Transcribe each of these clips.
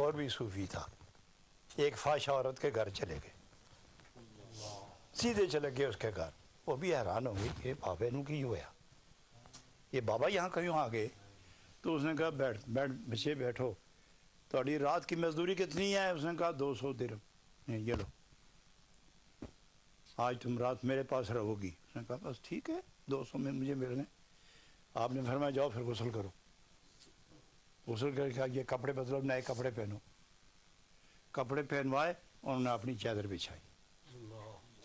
और भी सूफी था। एक फाशा औरत के घर चले गए। सीधे चले गए उसके घर। वो भी हैरान हो गई बाबे नु की होया? ये बाबा यहाँ क्यों आ गए? तो उसने कहा, बैठ बैठ बच्चे बैठो। थोड़ी तो रात की मजदूरी कितनी है? उसने कहा, दो सौ दिरम ये लो। आज तुम रात मेरे पास रहोगी। उसने कहा, बस ठीक है, दो सौ में मुझे मिलने। आपने फरमाया, जाओ फिर गुसल करो। गुसल कहा ये कपड़े बदलो नए कपड़े पहनो। कपड़े पहनवाए और उन्होंने अपनी चादर बिछाई।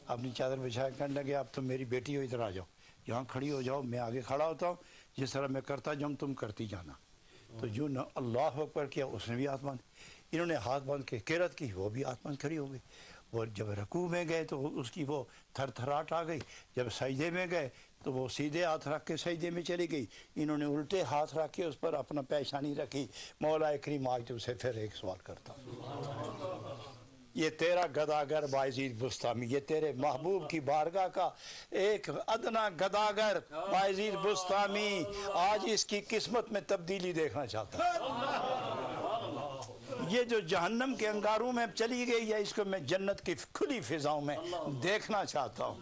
अपनी चादर बिछाए कहने लगे अब तुम मेरी बेटी हो इधर आ जाओ। यहाँ खड़ी हो जाओ मैं आगे खड़ा होता हूँ। जिस तरह मैं करता जाऊँ तुम करती जाना। तो जो न अल्लाह अकबर किया उसने भी बाँध इन्होंने हाथ बाँध के किरत की वो भी बाँध खड़ी हो गई। और जब रकू में गए तो उसकी वो थर थराट आ गई। जब सजदे में गए तो वो सीधे हाथ रख के सजदे में चली गई। इन्होंने उल्टे हाथ रख के उस पर अपना पेशानी रखी। मौला करीम आज तुमसे फिर एक सवाल करता ये तेरा गदागर बाजीद बुस्तामी, ये तेरे महबूब की बारगाह का एक अदना गदागर बाजीद बुस्तामी आज इसकी किस्मत में तब्दीली देखना चाहता हूँ। ये जो जहन्नम के अंगारों में चली गई है इसको मैं जन्नत की खुली फिजाओं में देखना चाहता हूँ।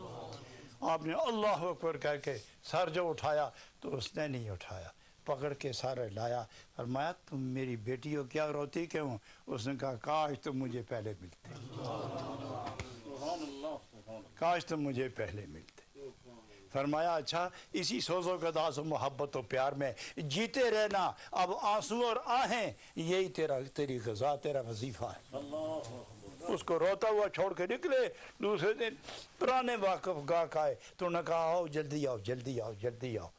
आपने अल्लाह अकबर कह के सर जो उठाया तो उसने नहीं उठाया। पकड़ के सारे लाया। फरमाया तुम मेरी बेटी हो क्या रोती क्यों? उसने कहा काश तुम मुझे पहले मिलते। काश तुम मुझे पहले मिलते। फरमाया अच्छा इसी सोजो कदास मोहब्बत और प्यार में जीते रहना। अब आँसू और आहें यही तेरा तेरी गजा तेरा वजीफा है। उसको रोता हुआ छोड़ के निकले। दूसरे दिन पुराने वाकफ गा खाए तो उन्होंने कहा आओ जल्दी आओ जल्दी आओ जल्दी आओ।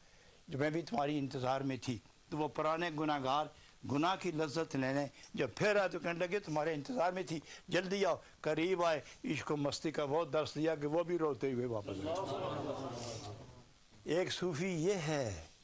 जो मैं भी तुम्हारी इंतज़ार में थी तो वो पुराने गुनागार गुनाह की लज्जत लेने। जब फिर आए तो कहने लगे, तुम्हारे इंतज़ार में थी, जल्दी आओ, करीब आए। इश्क मस्ती का बहुत दर्श दिया कि वो भी रोते हुए वापस एक सूफी ये है